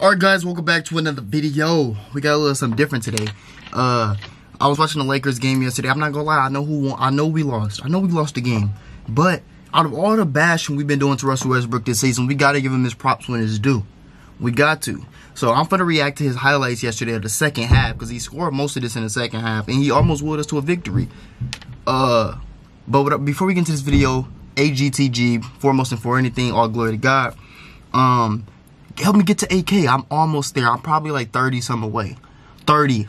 Alright guys, welcome back to another video. We got a little something different today. Uh, I was watching the Lakers game yesterday. I'm not gonna lie, I know who won. I know we lost. I know we lost the game. But out of all the bashing we've been doing to Russell Westbrook this season, we gotta give him his props when it's due. We got to. So I'm gonna react to his highlights yesterday of the second half because he scored most of this in the second half and he almost willed us to a victory. Uh, but before we get into this video, AGTG, foremost and for anything, all glory to God. Um, help me get to AK. I'm almost there. I'm probably like 30 some away. 30.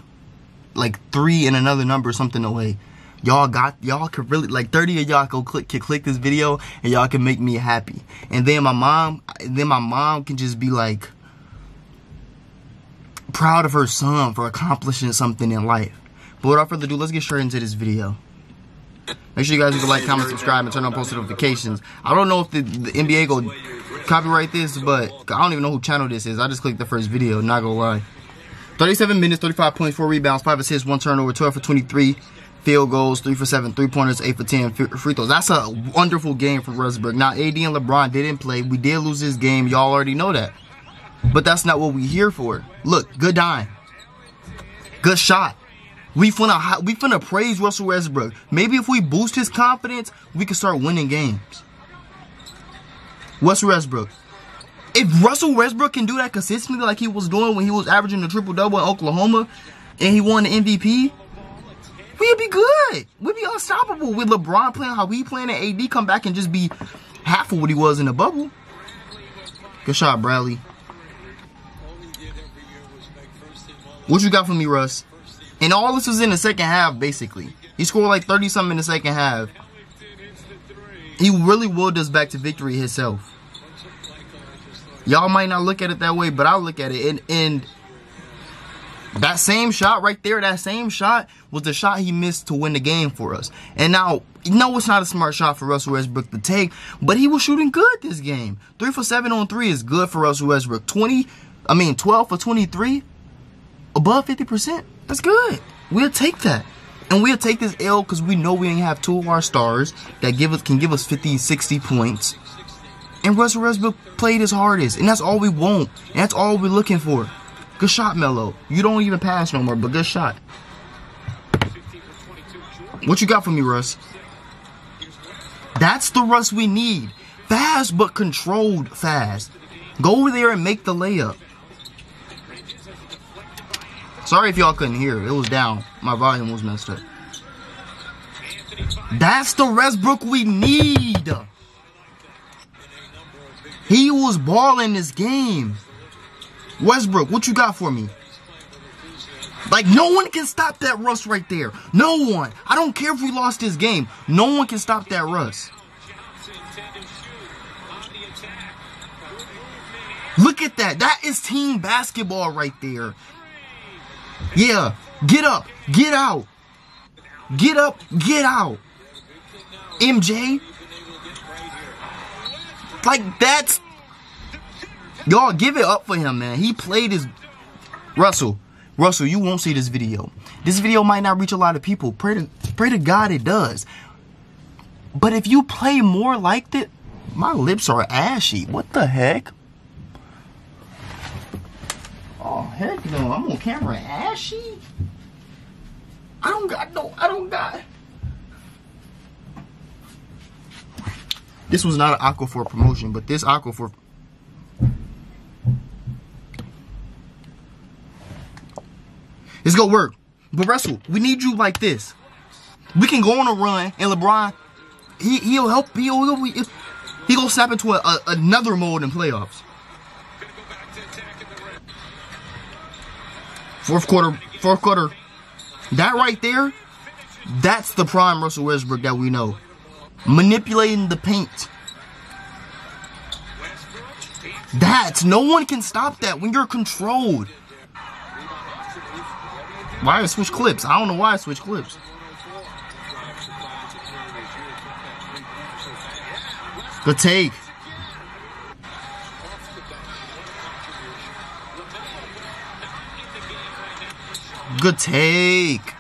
Like three and another number something away. Y'all got y'all could really like 30 of y'all can click can click this video and y'all can make me happy. And then my mom then my mom can just be like proud of her son for accomplishing something in life. But without further ado, let's get straight into this video. Make sure you guys leave a like, comment, subscribe, and turn on post notifications. I don't know if the, the NBA go copyright this, but I don't even know who channel this is. I just clicked the first video, not gonna lie. 37 minutes, 35 points, 4 rebounds, 5 assists, 1 turnover, 12 for 23 field goals, 3 for 7, 3 pointers, 8 for 10 free throws. That's a wonderful game for Westbrook. Now, AD and LeBron didn't play. We did lose this game. Y'all already know that. But that's not what we here for. Look, good dime. Good shot. We finna, we finna praise Russell Westbrook. Maybe if we boost his confidence, we can start winning games. Russell Westbrook. If Russell Westbrook can do that consistently like he was doing when he was averaging a triple-double in Oklahoma and he won the MVP, we'd be good. We'd be unstoppable with LeBron playing how we playing and AD come back and just be half of what he was in the bubble. Good shot, Bradley. What you got for me, Russ? And all this was in the second half, basically. He scored like 30 something in the second half. He really willed us back to victory himself. Y'all might not look at it that way, but I look at it. And, and that same shot right there, that same shot was the shot he missed to win the game for us. And now, no, it's not a smart shot for Russell Westbrook to take, but he was shooting good this game. Three for seven on three is good for Russell Westbrook. 20, I mean, 12 for 23, above 50%. That's good. We'll take that. And we'll take this L because we know we ain't have two of our stars that give us can give us 50, 60 points. And Russell Westbrook played his hardest. And that's all we want. And that's all we're looking for. Good shot, Melo. You don't even pass no more, but good shot. What you got for me, Russ? That's the Russ we need. Fast, but controlled fast. Go over there and make the layup. Sorry if y'all couldn't hear. It was down. My volume was messed up. That's the Westbrook we need. He was balling this game. Westbrook, what you got for me? Like, no one can stop that Russ right there. No one. I don't care if we lost this game. No one can stop that Russ. Look at that. That is team basketball right there. Yeah, get up, get out. Get up, get out. MJ. Like, that's... Y'all, give it up for him, man. He played his... Russell, Russell, you won't see this video. This video might not reach a lot of people. Pray to, pray to God it does. But if you play more like that... My lips are ashy. What the heck? Heck no, I'm on camera ashy. I don't got no, I don't got. This was not an Aquaphor promotion, but this Aquaphor. It's gonna work. But Russell, we need you like this. We can go on a run, and LeBron, he he'll help. He'll he'll, he gonna snap into a, a, another mode in playoffs. Fourth quarter, fourth quarter. That right there, that's the prime Russell Westbrook that we know. Manipulating the paint. That's, no one can stop that when you're controlled. Why I switch clips? I don't know why I switch clips. Good take. Good take.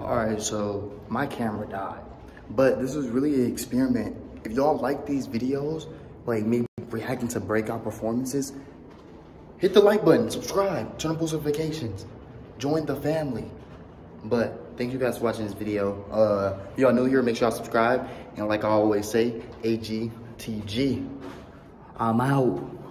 Alright, so my camera died. But this was really an experiment. If y'all like these videos, like me reacting to breakout performances, hit the like button, subscribe, turn on post notifications, join the family. But thank you guys for watching this video. Uh, if y'all new here, make sure y'all subscribe. And like I always say, AGTG. I'm out.